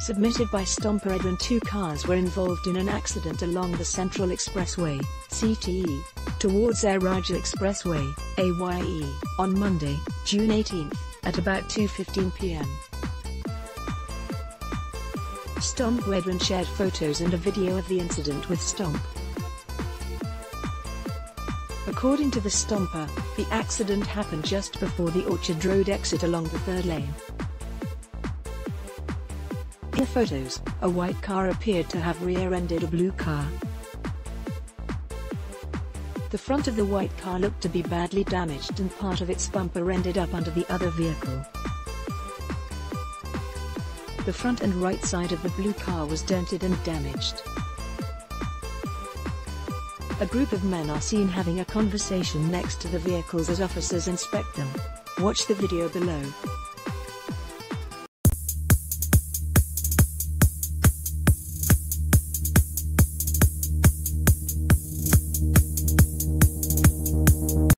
Submitted by Stomper Edwin two cars were involved in an accident along the Central Expressway, CTE, towards Ayer Rajah Expressway, AYE, on Monday, June 18, at about 2.15 pm. Stomp Edwin shared photos and a video of the incident with Stomp. According to the Stomper, the accident happened just before the Orchard Road exit along the third lane. The photos, a white car appeared to have rear-ended a blue car. The front of the white car looked to be badly damaged and part of its bumper ended up under the other vehicle. The front and right side of the blue car was dented and damaged. A group of men are seen having a conversation next to the vehicles as officers inspect them. Watch the video below.